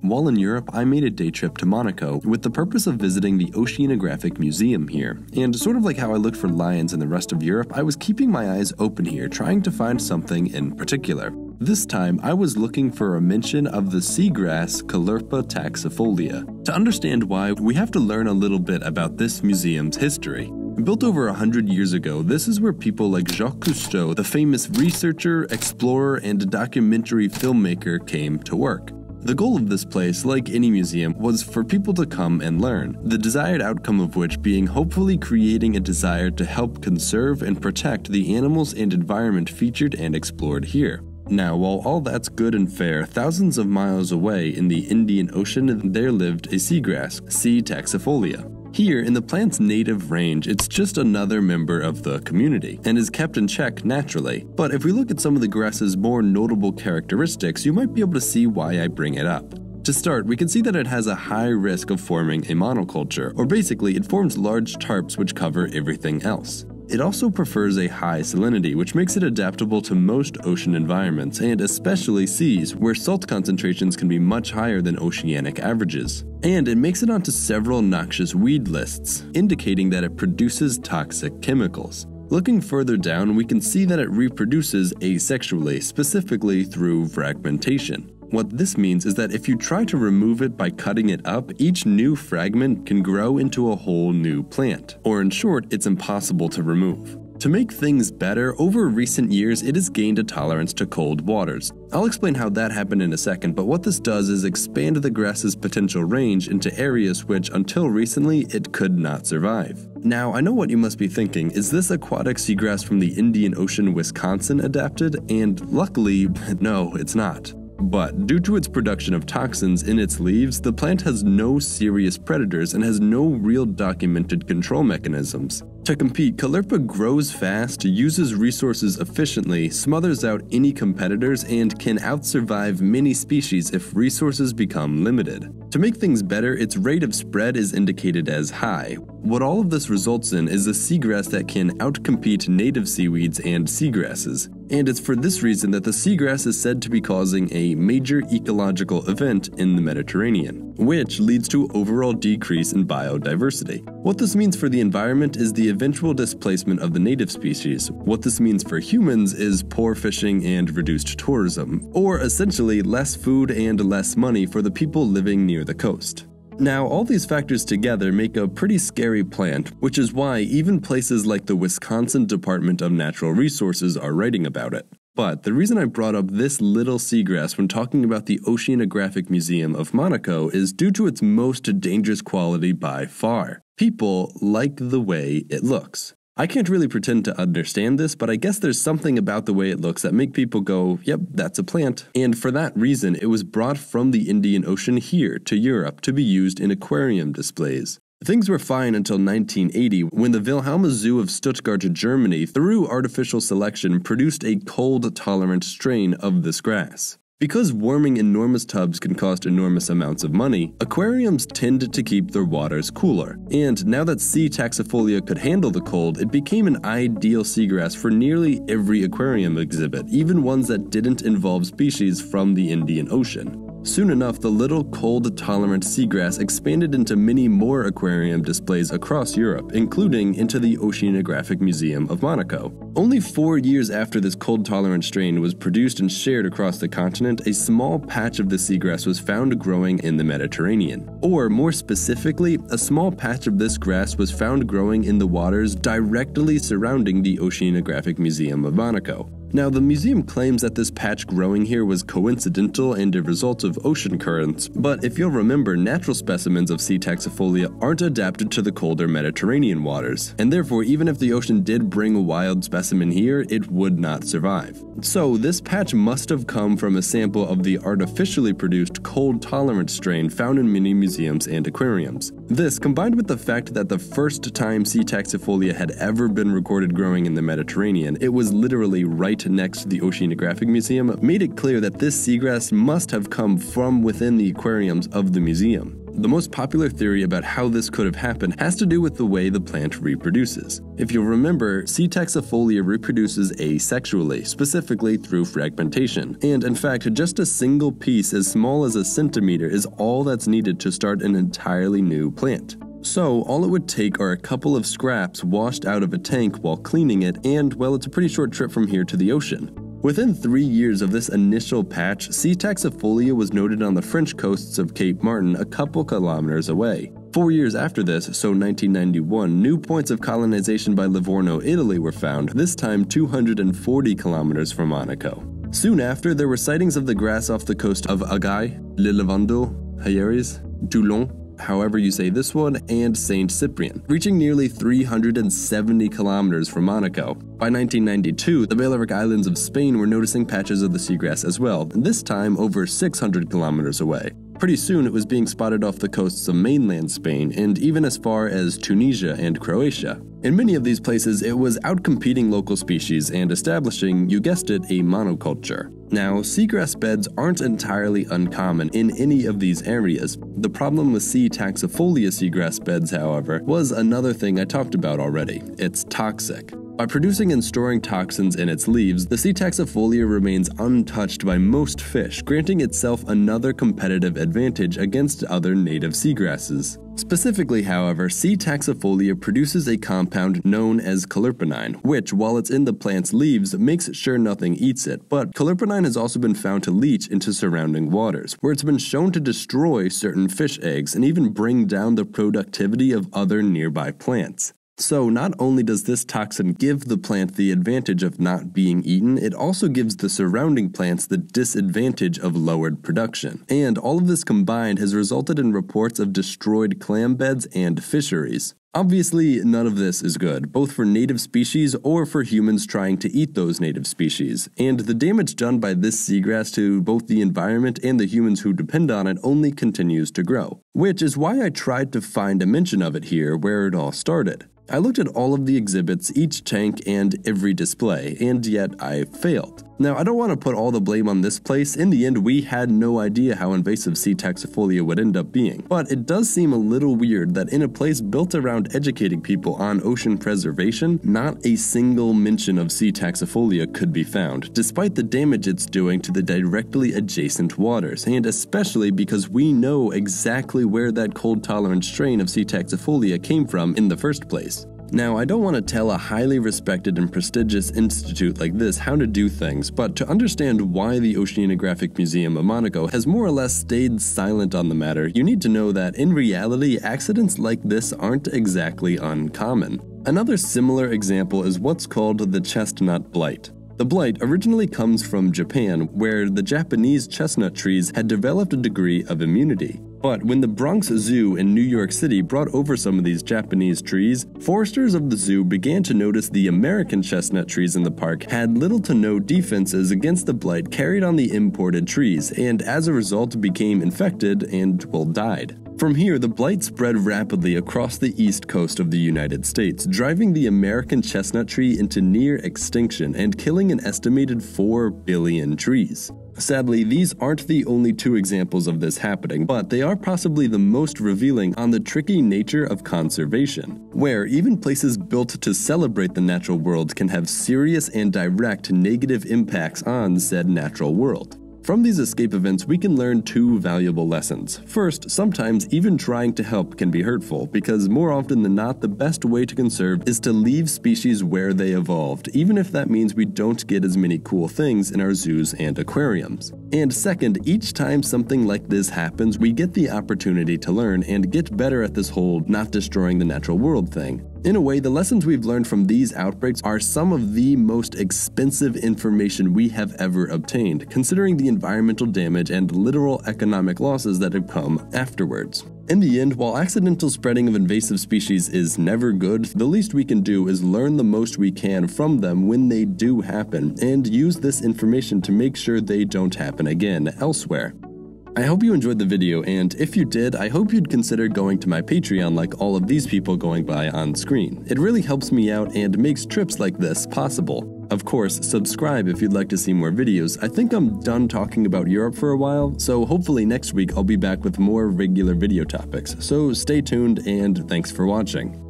While in Europe, I made a day trip to Monaco with the purpose of visiting the Oceanographic Museum here. And sort of like how I looked for lions in the rest of Europe, I was keeping my eyes open here, trying to find something in particular. This time, I was looking for a mention of the seagrass Caulerpa taxifolia. To understand why, we have to learn a little bit about this museum's history. Built over a hundred years ago, this is where people like Jacques Cousteau, the famous researcher, explorer, and documentary filmmaker, came to work. The goal of this place, like any museum, was for people to come and learn, the desired outcome of which being hopefully creating a desire to help conserve and protect the animals and environment featured and explored here. Now, while all that's good and fair, thousands of miles away in the Indian Ocean, there lived a seagrass, C. taxifolia. Here, in the plant's native range, it's just another member of the community and is kept in check naturally. But if we look at some of the grass's more notable characteristics, you might be able to see why I bring it up. To start, we can see that it has a high risk of forming a monoculture, or basically, it forms large tarps which cover everything else. It also prefers a high salinity, which makes it adaptable to most ocean environments, and especially seas, where salt concentrations can be much higher than oceanic averages. And it makes it onto several noxious weed lists, indicating that it produces toxic chemicals. Looking further down, we can see that it reproduces asexually, specifically through fragmentation. What this means is that if you try to remove it by cutting it up, each new fragment can grow into a whole new plant. Or in short, it's impossible to remove. To make things better, over recent years it has gained a tolerance to cold waters. I'll explain how that happened in a second, but what this does is expand the grass's potential range into areas which, until recently, it could not survive. Now, I know what you must be thinking is this aquatic seagrass from the Indian Ocean, Wisconsin adapted? And luckily, no, it's not. But due to its production of toxins in its leaves, the plant has no serious predators and has no real documented control mechanisms. To compete, Caulerpa grows fast, uses resources efficiently, smothers out any competitors, and can outsurvive many species if resources become limited. To make things better, its rate of spread is indicated as high. What all of this results in is a seagrass that can outcompete native seaweeds and seagrasses. And it's for this reason that the seagrass is said to be causing a major ecological event in the Mediterranean, which leads to overall decrease in biodiversity. What this means for the environment is the eventual displacement of the native species. What this means for humans is poor fishing and reduced tourism, or essentially less food and less money for the people living near the coast. Now, all these factors together make a pretty scary plant, which is why even places like the Wisconsin Department of Natural Resources are writing about it. But the reason I brought up this little seagrass when talking about the Oceanographic Museum of Monaco is due to its most dangerous quality by far. People like the way it looks. I can't really pretend to understand this, but I guess there's something about the way it looks that make people go, yep, that's a plant. And for that reason, it was brought from the Indian Ocean here to Europe to be used in aquarium displays. Things were fine until 1980 when the Wilhelma Zoo of Stuttgart, Germany, through artificial selection, produced a cold tolerant strain of this grass. Because warming enormous tubs can cost enormous amounts of money, aquariums tend to keep their waters cooler. And now that C. taxifolia could handle the cold, it became an ideal seagrass for nearly every aquarium exhibit, even ones that didn't involve species from the Indian Ocean. Soon enough, the little cold tolerant seagrass expanded into many more aquarium displays across Europe, including into the Oceanographic Museum of Monaco. Only four years after this cold tolerant strain was produced and shared across the continent, a small patch of the seagrass was found growing in the Mediterranean. Or, more specifically, a small patch of this grass was found growing in the waters directly surrounding the Oceanographic Museum of Monaco. Now, the museum claims that this patch growing here was coincidental and a result of ocean currents, but if you'll remember, natural specimens of C. taxifolia aren't adapted to the colder Mediterranean waters, and therefore, even if the ocean did bring a wild specimen here, it would not survive. So, this patch must have come from a sample of the artificially produced cold tolerant strain found in many museums and aquariums. This, combined with the fact that the first time C. taxifolia had ever been recorded growing in the Mediterranean, it was literally right next to the Oceanographic Museum made it clear that this seagrass must have come from within the aquariums of the museum. The most popular theory about how this could have happened has to do with the way the plant reproduces. If you'll remember, C. taxifolia reproduces asexually, specifically through fragmentation. And in fact, just a single piece as small as a centimeter is all that's needed to start an entirely new plant. So, all it would take are a couple of scraps washed out of a tank while cleaning it, and well, it's a pretty short trip from here to the ocean. Within three years of this initial patch, C. taxifolia was noted on the French coasts of Cape Martin a couple kilometers away. Four years after this, so 1991, new points of colonization by Livorno, Italy were found, this time 240 kilometers from Monaco. Soon after, there were sightings of the grass off the coast of Agay, Le Lavandou, Hyères, Toulon, however you say this one, and Saint Cyprian, reaching nearly 370 kilometers from Monaco. By 1992, the Balearic Islands of Spain were noticing patches of the seagrass as well, this time over 600 kilometers away. Pretty soon, it was being spotted off the coasts of mainland Spain and even as far as Tunisia and Croatia. In many of these places, it was outcompeting local species and establishing, you guessed it, a monoculture. Now, seagrass beds aren't entirely uncommon in any of these areas. The problem with C. taxifolia seagrass beds, however, was another thing I talked about already. It's toxic. By producing and storing toxins in its leaves, the C. taxifolia remains untouched by most fish, granting itself another competitive advantage against other native seagrasses. Specifically, however, C. taxifolia produces a compound known as caulerpenyne, which, while it's in the plant's leaves, makes sure nothing eats it. But caulerpenyne has also been found to leach into surrounding waters, where it's been shown to destroy certain fish eggs and even bring down the productivity of other nearby plants. So, not only does this toxin give the plant the advantage of not being eaten, it also gives the surrounding plants the disadvantage of lowered production. And all of this combined has resulted in reports of destroyed clam beds and fisheries. Obviously, none of this is good, both for native species or for humans trying to eat those native species. And the damage done by this seagrass to both the environment and the humans who depend on it only continues to grow. Which is why I tried to find a mention of it here where it all started. I looked at all of the exhibits, each tank, and every display, and yet I failed. Now, I don't want to put all the blame on this place. In the end, we had no idea how invasive C. taxifolia would end up being. But it does seem a little weird that in a place built around educating people on ocean preservation, not a single mention of C. taxifolia could be found, despite the damage it's doing to the directly adjacent waters, and especially because we know exactly where that cold tolerant strain of C. taxifolia came from in the first place. Now, I don't want to tell a highly respected and prestigious institute like this how to do things, but to understand why the Oceanographic Museum of Monaco has more or less stayed silent on the matter, you need to know that in reality, accidents like this aren't exactly uncommon. Another similar example is what's called the chestnut blight. The blight originally comes from Japan, where the Japanese chestnut trees had developed a degree of immunity. But when the Bronx Zoo in New York City brought over some of these Japanese trees, foresters of the zoo began to notice the American chestnut trees in the park had little to no defenses against the blight carried on the imported trees, and as a result became infected and, well, died. From here, the blight spread rapidly across the east coast of the United States, driving the American chestnut tree into near extinction and killing an estimated 4 billion trees. Sadly, these aren't the only two examples of this happening, but they are possibly the most revealing on the tricky nature of conservation, where even places built to celebrate the natural world can have serious and direct negative impacts on said natural world. From these escape events, we can learn two valuable lessons. First, sometimes even trying to help can be hurtful, because more often than not, the best way to conserve is to leave species where they evolved, even if that means we don't get as many cool things in our zoos and aquariums. And second, each time something like this happens, we get the opportunity to learn and get better at this whole not destroying the natural world thing. In a way, the lessons we've learned from these outbreaks are some of the most expensive information we have ever obtained, considering the environmental damage and literal economic losses that have come afterwards. In the end, while accidental spreading of invasive species is never good, the least we can do is learn the most we can from them when they do happen, and use this information to make sure they don't happen again elsewhere. I hope you enjoyed the video, and if you did, I hope you'd consider going to my Patreon like all of these people going by on screen. It really helps me out and makes trips like this possible. Of course, subscribe if you'd like to see more videos. I think I'm done talking about Europe for a while, so hopefully next week I'll be back with more regular video topics. So stay tuned and thanks for watching.